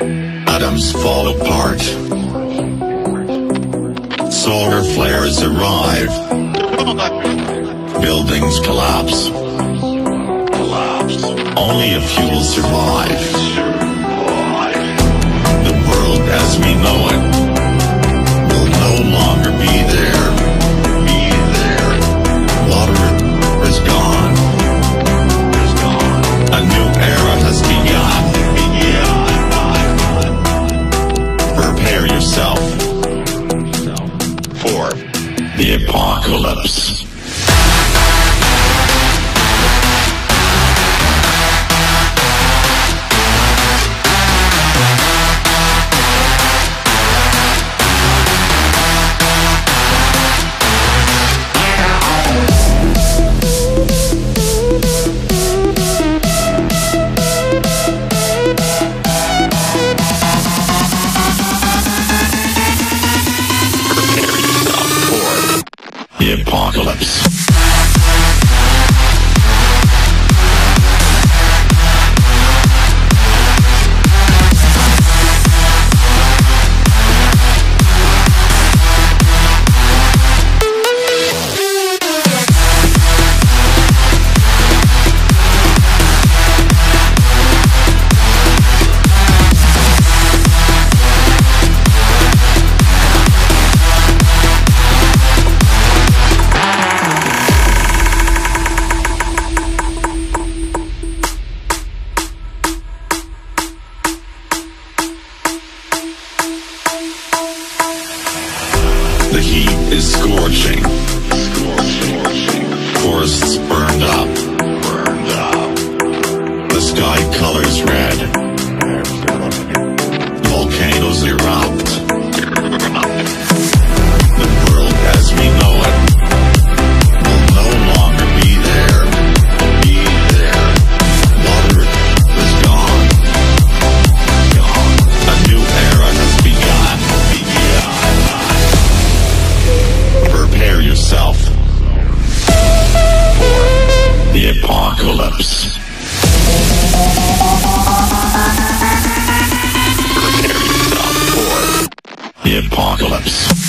Atoms fall apart. Solar flares arrive. Buildings collapse. Only a few will survive. the apocalypse. The apocalypse. The heat is scorching. Forests burn. apocalypse.